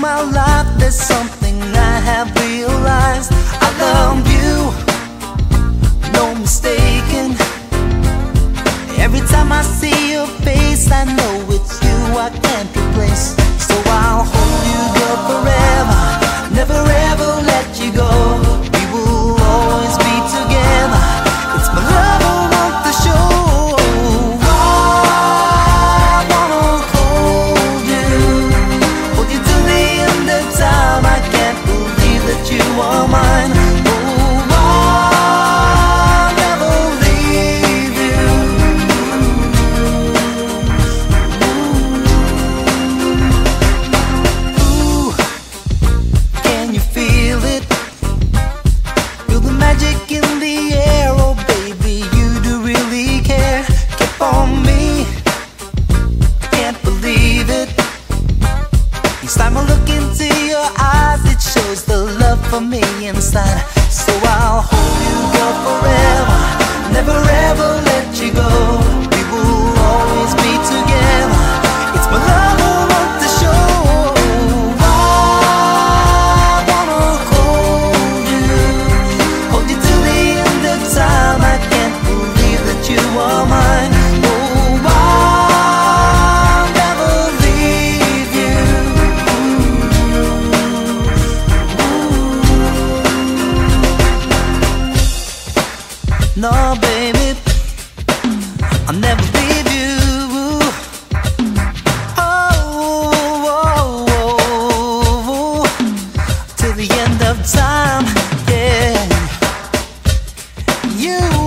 my life, there's something I have realized. I love you, no mistaking. Every time I see your face, I know it's you I can't replace. So I'll hold you girl forever, never ever let you go. me inside. I'll never leave you. Oh, oh, oh, oh. till the end of time, yeah. You.